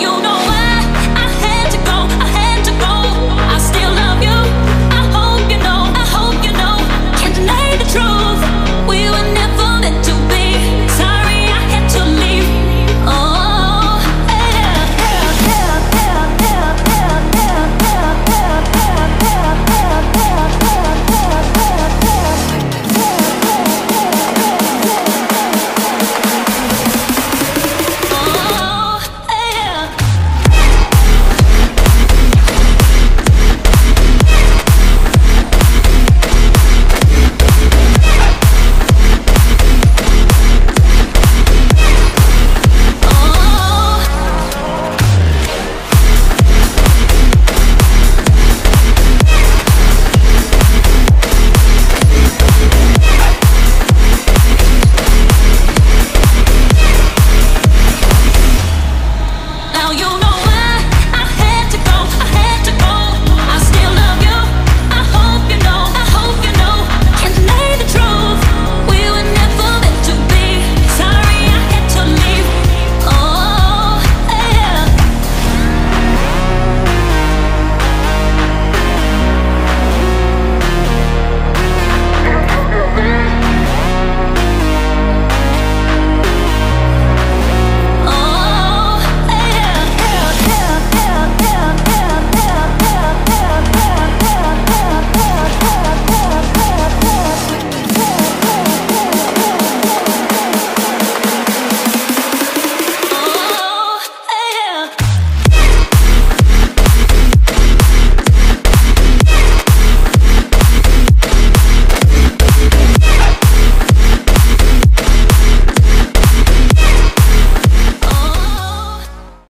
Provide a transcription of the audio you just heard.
you know